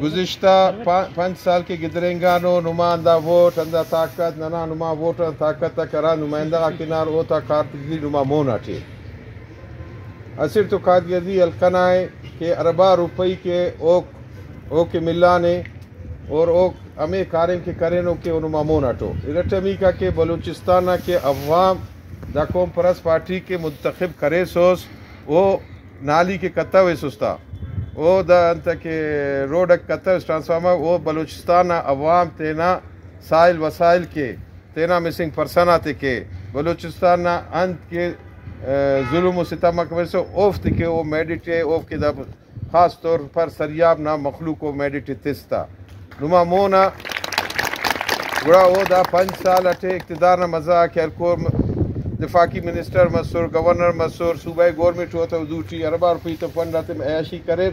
گزشتہ پانچ سال کے گدرنگانو نمائندہ ووٹ اندہ طاقت، ننا نما ووٹ اندہ طاقت کرا نمائندہ کنار اوتا کارتگی نما مونا چھے اصر تو کارگردی الکنائے کہ اربا روپئی کے اوک اوک ملانے اور اوک ہمیں کارم کے کرینوں کے انما موناٹو ارٹمی کا کہ بلوچستان کے عوام دا قوم پرس پارٹی کے منتخب کرے سوس وہ نالی کے کتو سستا وہ دا انت کے روڈ کتو ٹرانسفارمر وہ بلوچستان عوام تینا سائل وسائل کے تینا مسنگ پرسنات کے بلوچستان انت کے ظلم و ستم اکبر سے اوفت کے وہ میڈیٹے اوف کے دب خاص طور پر سریاب نا مخلوق و میڈیٹے تستا نما مونا گڑا او دا پنج سال اٹھے اقتدار نہ مزا کہ الکور دفاقی منسٹر مسور گورنر مسور صوبہ گورنمنٹ ہوتا دوٹی اربا روپی تو رہتے میں عیاشی کرے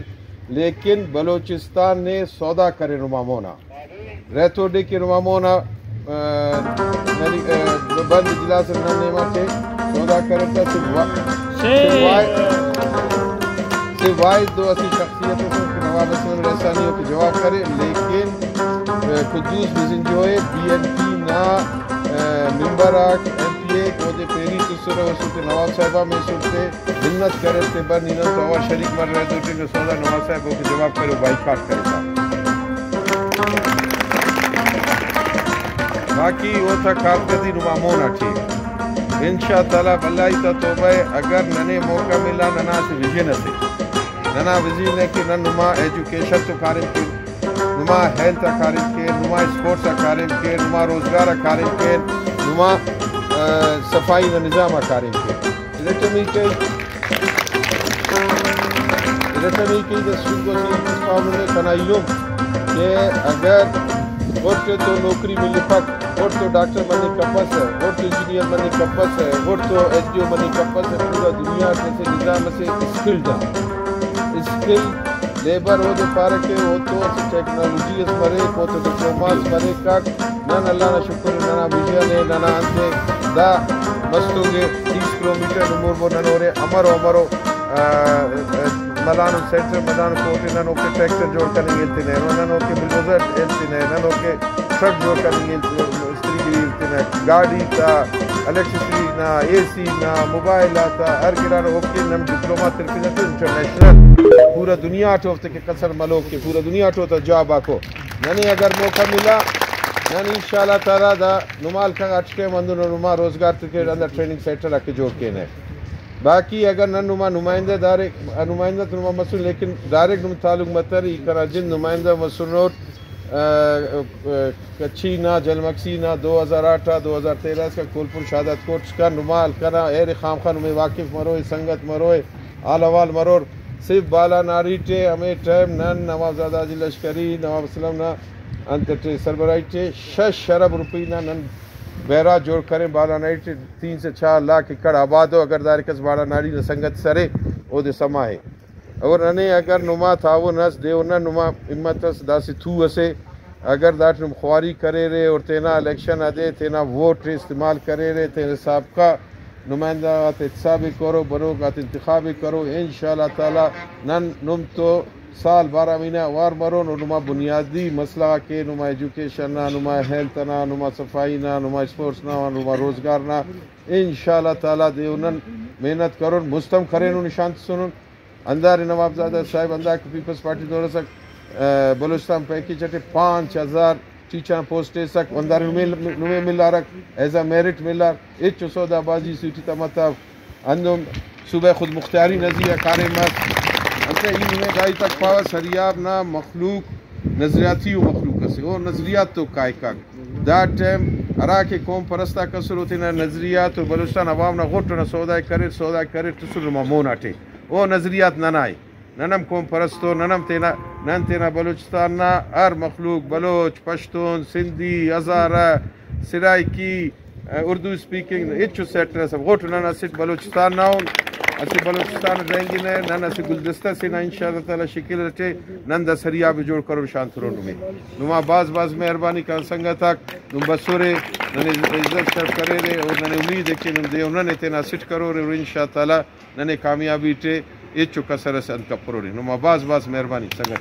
لیکن بلوچستان نے سودا کرے نما مونا۔ رہتو ڈے کی نما مونا بند اجلاس ننے ماتے سودا کرے تا سوائے دو اسی شخصیتوں کو نواب اسلام رسانیوں کی جواب کرے لیکن قدوس بزنجوئے بی این پی نا ممبر آک ایم پیری تسر و سلطے نواب صاحبہ میں سلطے منت کرے تے بر نینا تو آوار شریک مر رہے دو جنگے سودا نواب صاحبوں کی جواب کرے بائی کارٹ کرے تا باقی وہ تھا کارکردی نما مونا ٹھیک۔ انشاءاللہ بلائی تا توبہ اگر ننے موقع ملا ننا سے ویژن سے۔ ننا وزیر ہے کہ نن نما ایجوکیشن تو کارم کے نما ہیلتھ کارم کے نما اسپورٹس کارم کے نما روزگار کارم کے نما صفائی نہ نظام کارم کے رٹمی کے رٹمی کی دسوی کو سی اس معاملے میں کنائیوں کہ اگر ووٹ تو نوکری ملی پک ووٹ تو ڈاکٹر منی کپس ہے، ووٹ تو انجینئر منی کپس ہے، ووٹ تو ایس ڈی او منی کپس ہے، پورا دنیا سے نظام سے اسکل جا۔ اسکل، لیبر ہو دے پارے کے ہو تو اسی ٹیکنالوجی اس مرے کو تو ڈپلوماس مرے کاک۔ نان اللہ نہ شکر نانا ویژن ہے نانا انتے دا مستو گے تیس کلومیٹر نمور بو ننورے امرو امرو ملانو سینٹر ملانو کوٹی ننو کے ٹریکٹر جوڑ کرنے گلتے ہیں ننو کے بلوزر ہلتے ہیں ننو کے ٹرک جوڑ کرنے گلتے ہیں گاڑی تا الیکٹریسٹی نا اے سی نا موبائل تا ہر گران اوکے نم ڈپلوما ترکی نہ انٹرنیشنل پورا دنیا ٹوفتے کہ قصر ملوک کے پورا دنیا ٹوتا جاب تعالی دا نمال کھنگ اٹھتے مندو نما روزگار ترکی اندر ٹریننگ سینٹر رکھے جوڑ کے نے باقی اگر نن نما نمائندہ دارے نمائندہ تو نما مسئول لیکن ڈائریکٹ نم تعلق متر ای کرا جن نمائندہ مسئول نوٹ کچھی نا جلمکسی نا دو ہزار آٹھا دو ہزار تیرہ کا کولپور شہادت کوٹس کا نمال کنا ایر خام خان میں واقف مروئے سنگت مروئے آل اوال مرور صرف بالا ناری ٹے ہمیں ٹائم نن نواب زادہ جی لشکری نواب اسلام نا انت ٹے سربرائی ٹے شش شرب روپی نا نن بیرا جوڑ کریں، بالا ناری تین سے چار لاکھ اکڑ آباد ہو اگر دار کس بالا ناری نا سرے، او دے سما ہے۔ اور انے اگر نما تھاو نس دے نہ نما امت داسی تھو اسے۔ اگر داٹ نم خواری کرے رے، اور تینا الیکشن ادے تینا ووٹ استعمال کرے رے، تینا سابقہ نمائندہ آت اتصابی کرو بنو آت انتخابی کرو۔ انشاءاللہ تعالی نن نم تو سال بارہ مہینہ وار مرو نما بنیادی مسئلہ کے، نما ایجوکیشن نہ نما ہیلتھ نہ نما صفائی نہ نما اسپورٹس نہ نما روزگار نہ ان انشاءاللہ تعالی دیو نن محنت کرو مستم کرے نشانت سنن۔ اندار نواب زادہ صاحب، اندار پیپلز پارٹی دور سک بلوچستان پیکی چٹے پانچ ہزار ٹیچر پوسٹے سک۔ اندار نوے ملا رکھ ایز اے میرٹ ملا اچ سودا بازی سیٹی تمتا اندم صبح خود مختاری نظیر کارے مت انتے این میں تک پاوا سریاب نا مخلوق، نظریاتی و مخلوق سے۔ اور نظریات تو کائے کا دا ٹائم ارا کے قوم پرستا کسر ہوتے نا نظریات و بلوچستان عوام نا غٹ نا سودا کرے سودا کرے تسر ممون اٹھے وہ نظریات نہ آئے۔ ننم قوم پرستو ننم تینا نن تینا بلوچستان نا ہر مخلوق، بلوچ، پشتون، سندھی، ہزارہ، سرائکی، اردو سپیکنگ اچھو سیٹر سب، غوٹ ننا سٹ بلوچستان ناون اسی بلوچستان رہیں گے نن اسی گلدستہ سے نا انشاءاللہ تعالی شکل رٹے نن دا سریا بھی جوڑ کرو شانت رو نمی نما باز باز مہربانی کان سنگا تک نم بسورے نن عزت شرف کرے رے اور نن امید ہے کہ نم دے انہوں نے تینا سٹ کرو رے اور انشاءاللہ نن کامیابی ٹے اچھو کسر سے انکا پرو رے نما باز باز مہربانی سنگا